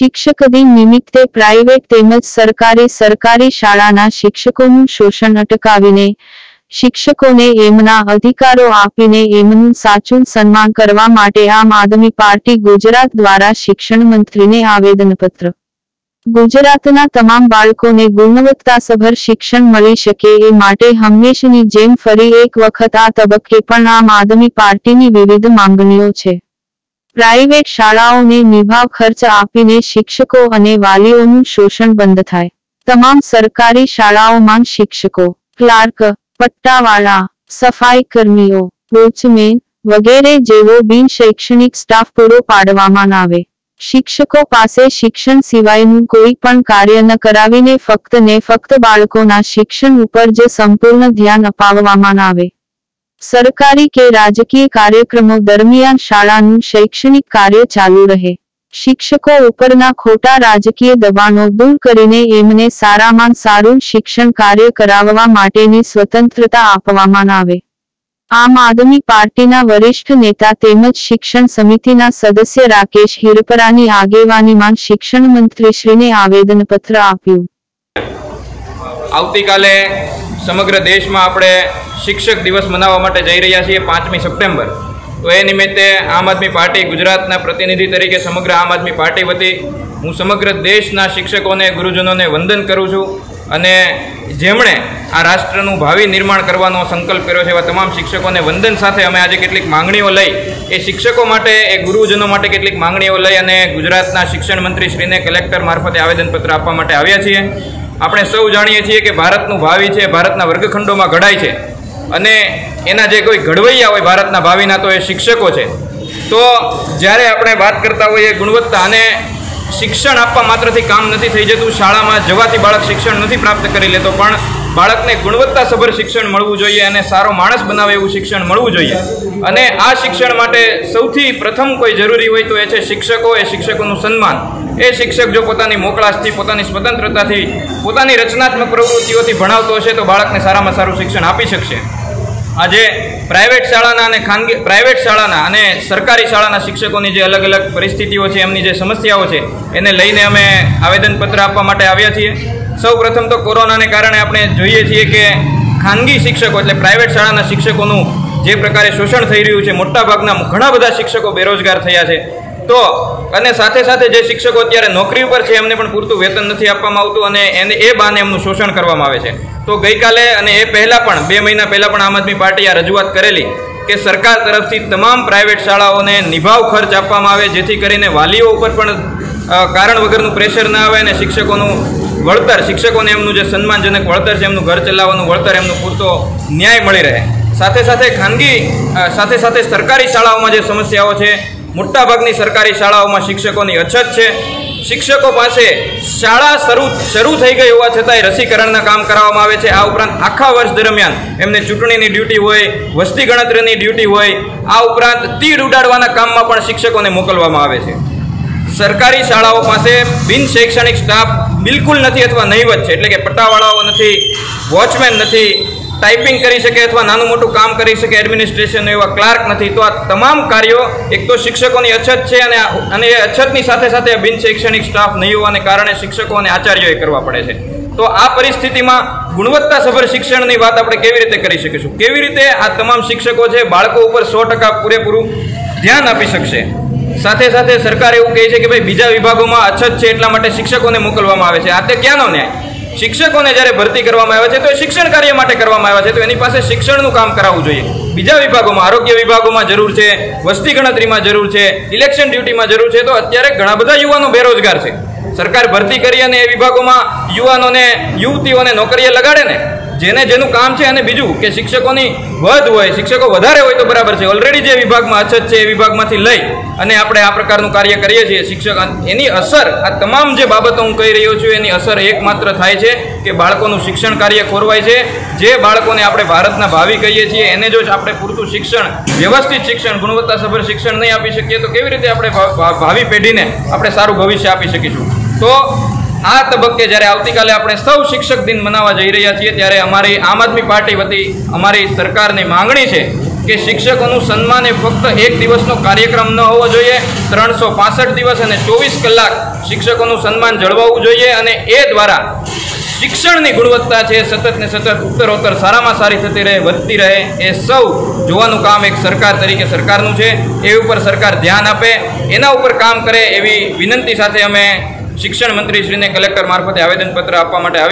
શિક્ષક દિન નિમિત્તે પ્રાઇવેટ તેમજ સરકારી સરકારી શાળાના શિક્ષકોનું શોષણ અટકાવીને શિક્ષકોને એમના અધિકારો આપીને એમનું સાચું સન્માન કરવા માટે આમ આદમી પાર્ટી ગુજરાત દ્વારા શિક્ષણ મંત્રીને આવેદનપત્ર. ગુજરાતના તમામ બાળકોને ગુણવત્તાસભર શિક્ષણ મળી શકે એ માટે હંમેશની જેમ ફરી એક વખત આ તબક્કે પણ આમ આદમી પાર્ટીની વિવિધ માંગણીઓ છે. પ્રાઇવેટ શાળાઓને નિભાવ ખર્ચ આપીને શિક્ષકો અને વાલીઓનું શોષણ બંધ થાય. તમામ સરકારી શાળાઓમાં શિક્ષકો, ક્લાર્ક, પટ્ટાવાળા, સફાઈ કર્મીઓ, વોચમેન વગેરે જેવો બિન શૈક્ષણિક સ્ટાફ પૂરો પાડવામાં આવે. શિક્ષકો પાસે શિક્ષણ સિવાયનું કોઈ પણ કાર્ય ન કરાવીને ફક્ત ને ફક્ત બાળકોના શિક્ષણ ઉપર જ સંપૂર્ણ ધ્યાન અપાવવામાં આવે. સરકારી કે રાજકીય કાર્યક્રમો દરમિયાન શાળાનું શૈક્ષણિક કાર્ય ચાલુ રહે. શિક્ષકો ઉપરના ખોટા રાજકીય દબાણો દૂર કરીને એમને સારામાં સારું શિક્ષણ કાર્ય કરાવવા માટેની સ્વતંત્રતા આપવામાં આવે. આમ આદમી પાર્ટીના વરિષ્ઠ નેતા તેમજ શિક્ષણ સમિતિના સદસ્ય રાકેશ હિરપરાની આગેવાનીમાં શિક્ષણ મંત્રીશ્રીને આવેદનપત્ર આપ્યું. આવતીકાલે સમગ્ર દેશમાં આપણે શિક્ષક દિવસ મનાવવા માટે જઈ રહ્યા છીએ પાંચમી સપ્ટેમ્બર. તો એ નિમિત્તે આમ આદમી પાર્ટી ગુજરાતના પ્રતિનિધિ તરીકે સમગ્ર આમ આદમી પાર્ટી વતી હું સમગ્ર દેશના શિક્ષકોને, ગુરુજનોને વંદન કરું છું અને જેમણે આ રાષ્ટ્રનું ભાવિ નિર્માણ કરવાનો સંકલ્પ કર્યો છે એવા તમામ શિક્ષકોને વંદન સાથે અમે આજે કેટલીક માંગણીઓ લઈ. એ શિક્ષકો માટે, એ ગુરુજનો માટે કેટલીક માંગણીઓ લઈ અને ગુજરાતના શિક્ષણ મંત્રી શ્રીને કલેક્ટર મારફતે આવેદનપત્ર આપવા માટે આવ્યા છીએ. આપણે સૌ જાણીએ છીએ કે ભારતનું ભાવિ છે, ભારતના વર્ગખંડોમાં ઘડાય છે. અને એના જે કોઈ ઘડવૈયા હોય ભારતના ભાવિના, તો એ શિક્ષકો છે. તો જ્યારે આપણે વાત કરતા હોઈએ ગુણવત્તા અને શિક્ષણ આપવા માત્રથી કામ નથી થઈ જતું, શાળામાં જવાથી બાળક શિક્ષણ નથી પ્રાપ્ત કરી લેતો, પણ બાળકને ગુણવત્તાસભર શિક્ષણ મળવું જોઈએ અને સારો માણસ બનાવે એવું શિક્ષણ મળવું જોઈએ. અને આ શિક્ષણ માટે સૌથી પ્રથમ કોઈ જરૂરી હોય તો એ છે શિક્ષકો, એ શિક્ષકોનું સન્માન. એ શિક્ષક જો પોતાની મોકળાશથી, પોતાની સ્વતંત્રતાથી, પોતાની રચનાત્મક પ્રવૃત્તિઓથી ભણાવતો હશે, તો બાળકને સારામાં સારું શિક્ષણ આપી શકશે. આજે પ્રાઇવેટ શાળાના અને ખાનગી પ્રાઇવેટ શાળાના અને સરકારી શાળાના શિક્ષકોની જે અલગ અલગ પરિસ્થિતિઓ છે, એમની જે સમસ્યાઓ છે, એને લઈને અમે આવેદનપત્ર આપવા માટે આવ્યા છીએ. સૌ પ્રથમ તો કોરોનાને કારણે આપણે જોઈએ છીએ કે ખાનગી શિક્ષકો એટલે પ્રાઇવેટ શાળાના શિક્ષકોનું જે પ્રકારે શોષણ થઈ રહ્યું છે, મોટાભાગના ઘણા બધા શિક્ષકો બેરોજગાર થયા છે. તો, અને સાથે સાથે જે શિક્ષકો અત્યારે નોકરી ઉપર છે, એમને પણ પૂરતું વેતન નથી આપવામાં આવતું અને એને એ બાને એમનું શોષણ કરવામાં આવે છે. તો ગઈકાલે અને એ પહેલાં પણ, બે મહિના પહેલાં પણ આમ આદમી પાર્ટીએ આ રજૂઆત કરેલી કે સરકાર તરફથી તમામ પ્રાઇવેટ શાળાઓને નિભાવ ખર્ચ આપવામાં આવે, જેથી કરીને વાલીઓ ઉપર પણ કારણ વગરનું પ્રેશર ના આવે અને શિક્ષકોનું વળતર, શિક્ષકોને એમનું જે સન્માનજનક વળતર છે, એમનું ઘર ચલાવવાનું વળતર, એમનું પૂરતો ન્યાય મળી રહે. સાથે સાથે ખાનગી સાથે સાથે સરકારી શાળાઓમાં જે સમસ્યાઓ છે મોટાભાગની સરકારી શાળાઓમાં શિક્ષકોની અછત છે. શિક્ષકો પાસે શાળા શરૂ શરૂ થઈ ગઈ હોવા છતાંય રસીકરણના કામ કરાવવામાં આવે છે. આ ઉપરાંત આખા વર્ષ દરમિયાન એમને ચૂંટણીની ડ્યુટી હોય, વસ્તી ગણતરીની ડ્યુટી હોય, આ ઉપરાંત તીડ ઉડાડવાના કામમાં પણ શિક્ષકોને મોકલવામાં આવે છે. સરકારી શાળાઓ પાસે બિન શૈક્ષણિક સ્ટાફ બિલકુલ નથી અથવા નહીવત છે. એટલે કે પટ્ટાવાળાઓ નથી, વોચમેન નથી ટાઈપિંગ કરી શકે અથવા નાનું મોટું કામ કરી શકે એડમિનિસ્ટ્રેશન એવા ક્લાર્ક નથી. તો આ તમામ કાર્યો એક તો શિક્ષકોની અછત છે અને અને એ અછતની સાથે સાથે બિન શૈક્ષણિક સ્ટાફ નહીં હોવાને કારણે શિક્ષકો અને આચાર્યોએ કરવા પડે છે. તો આ પરિસ્થિતિમાં ગુણવત્તાસભર શિક્ષણની વાત આપણે કેવી રીતે કરી શકીશું? કેવી રીતે આ તમામ શિક્ષકો છે બાળકો ઉપર સો ટકા પૂરેપૂરું ધ્યાન આપી શકશે? સાથે સાથે સરકાર એવું કહે છે કે ભાઈ બીજા વિભાગોમાં અછત છે એટલા માટે શિક્ષકોને મોકલવામાં આવે છે. આ તે ક્યાંનો ન્યાય? શિક્ષકોને જ્યારે ભરતી કરવામાં આવે છે, તો એ શિક્ષણ કાર્ય માટે કરવામાં આવ્યા છે, તો એની પાસે શિક્ષણનું કામ કરાવવું જોઈએ. બીજા વિભાગોમાં, આરોગ્ય વિભાગોમાં જરૂર છે, વસ્તી ગણતરીમાં જરૂર છે, ઇલેક્શન ડ્યુટીમાં જરૂર છે, તો અત્યારે ઘણા બધા યુવાનો બેરોજગાર છે. સરકાર ભરતી કરી અને એ વિભાગોમાં યુવાનોને, યુવતીઓને નોકરીએ લગાડે ને જેને જેનું કામ છે અને બીજું કે શિક્ષકોની વધ હોય, શિક્ષકો વધારે હોય તો બરાબર છે. ઓલરેડી જે વિભાગમાં અછત છે એ વિભાગમાંથી લઈ અને આપણે આ પ્રકારનું કાર્ય કરીએ છીએ. શિક્ષક એની અસર, આ તમામ જે બાબતો હું કહી રહ્યો છું, એની અસર એકમાત્ર થાય છે કે બાળકોનું શિક્ષણ કાર્ય ખોરવાય છે. જે બાળકોને આપણે ભારતના ભાવિ કહીએ છીએ, એને જો આપણે પૂરતું શિક્ષણ, વ્યવસ્થિત શિક્ષણ, ગુણવત્તાસભર શિક્ષણ નહીં આપી શકીએ, તો કેવી રીતે આપણે ભાવિ પેઢીને આપણે સારું ભવિષ્ય આપી શકીશું? તો આ તબક્કે જ્યારે આવતીકાલે આપણે સૌ શિક્ષક દિન મનાવવા જઈ રહ્યા છીએ, ત્યારે અમારી આમ આદમી પાર્ટી વતી અમારી સરકારની માંગણી છે કે શિક્ષકોનું સન્માન એ ફક્ત એક દિવસનો કાર્યક્રમ ન હોવો જોઈએ, ત્રણસો દિવસ અને ચોવીસ કલાક શિક્ષકોનું સન્માન જળવાવું જોઈએ અને એ દ્વારા શિક્ષણની ગુણવત્તા છે, સતત ને સતત ઉત્તરોત્તર સારામાં સારી થતી રહે, વધતી રહે એ સૌ જોવાનું કામ એક સરકાર તરીકે સરકારનું છે. એ ઉપર સરકાર ધ્યાન આપે, એના ઉપર કામ કરે એવી વિનંતી સાથે અમે શિક્ષણ મંત્રીશ્રીને કલેક્ટર મારફતે આવેદનપત્ર આપવા માટે આવી